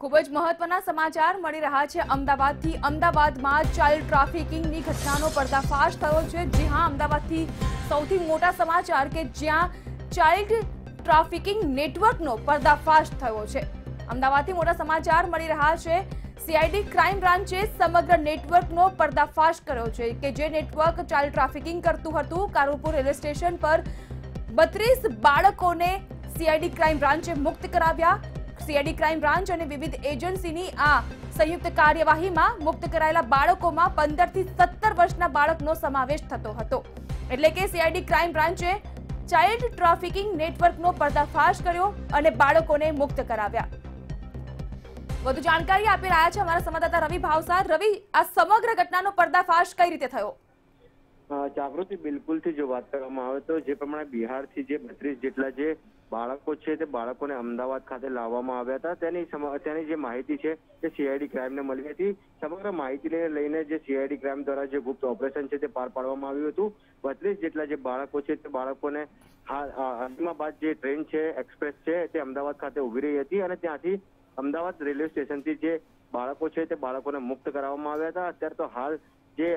ખૂબ જ મહત્વના સમાચાર મળી રહ્યા છે અમદાવાદથી. અમદાવાદમાં ચાઇલ્ડ ટ્રાફિકિંગની ઘટનાનો પર્દાફાશ થયો છે. જી હા, અમદાવાદથી સૌથી મોટા સમાચાર કે જ્યાં ચાઇલ્ડ ટ્રાફિકિંગ નેટવર્કનો પર્દાફાશ થયો છે. અમદાવાદથી મોટા સમાચાર મળી રહ્યા છે. સીઆઈડી ક્રાઇમ બ્રાન્ચે સમગ્ર નેટવર્કનો પર્દાફાશ કર્યો છે કે જે નેટવર્ક ચાઇલ્ડ ટ્રાફિકિંગ કરતું હતું. કારુપુર રેલવે સ્ટેશન પર બત્રીસ બાળકોને સીઆઈડી ક્રાઇમ બ્રાન્ચે મુક્ત કરાવ્યા. સીઆઈડી ક્રાઇમ બ્રાન્ચ અને વિવિધ એજન્સીની આ સંયુક્ત કાર્યવાહીમાં મુક્ત કરાયેલા બાળકોમાં પંદરથી સત્તર વર્ષના બાળકનો સમાવેશ થતો હતો. એટલે કે સીઆઈડી ક્રાઇમ બ્રાન્ચે ચાઇલ્ડ ટ્રાફિકિંગ નેટવર્કનો પર્દાફાશ કર્યો અને બાળકોને મુક્ત કરાવ્યા. વધુ જાણકારી આપી રહ્યા છે અમારા સંવાદદાતા રવિ ભાવસાર. રવિ, આ સમગ્ર ઘટનાનો પર્દાફાશ કઈ રીતે થયો? જાગૃતિ બિલકુલથી જો વાત કરવામાં આવે તો જે પ્રમાણે બિહારથી જે બત્રીસ જેટલા જે બાળકો છે તે બાળકોને અમદાવાદ ખાતે લાવવામાં આવ્યા હતા તેની તેની જે માહિતી છે તે સીઆઈડી ક્રાઇમને મળી હતી. સમગ્ર માહિતીને લઈને જે સીઆઈડી ક્રાઇમ દ્વારા જે ગુપ્ત ઓપરેશન છે તે પાર પાડવામાં આવ્યું હતું. બત્રીસ જેટલા જે બાળકો છે તે બાળકોને હાલ અ, અઝીમાબાદ જે ટ્રેન છે એક્સપ્રેસ છે તે અમદાવાદ ખાતે ઊભી રહી હતી અને ત્યાંથી અમદાવાદ રેલવે સ્ટેશનથી જે બાળકો છે તે બાળકોને મુક્ત કરાવવામાં આવ્યા હતા. અત્યારે તો હાલ જે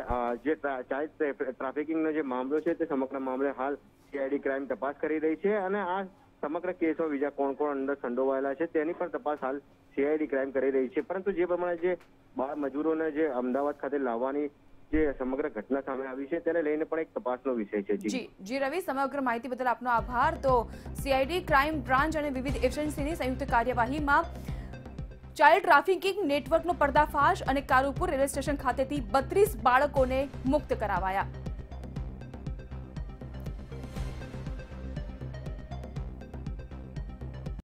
જે ચાઇલ્ડ ટ્રાફિકિંગનો જે મામલો છે તે સમગ્ર મામલે હાલ સીઆઈડી ક્રાઇમ તપાસ કરી રહી છે અને આ સમગ્ર કેસમાં બીજા કોણ કોણ અંદર સંડોવાયેલા છે તેની પણ તપાસ હાલ સીઆઈડી ક્રાઇમ કરી રહી છે. પરંતુ જે પ્રમાણે જે બાળ મજૂરોને જે અમદાવાદ ખાતે લાવવાની જે સમગ્ર ઘટના સામે આવી છે તેને લઈને પણ એક તપાસનો વિષય છે. જી જી રવિ, સમગ્ર માહિતી બદલ આપનો આભાર. તો સીઆઈડી ક્રાઇમ બ્રાન્ચ અને વિવિધ એજન્સીની સંયુક્ત કાર્યવાહીમાં ચાઇલ્ડ ટ્રાફિકિંગ નેટવર્કનો પર્દાફાશ અને કારુપુર રેલવે સ્ટેશન ખાતેથી બત્રીસ બાળકોને મુક્ત કરાવાયા.